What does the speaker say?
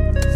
Bye.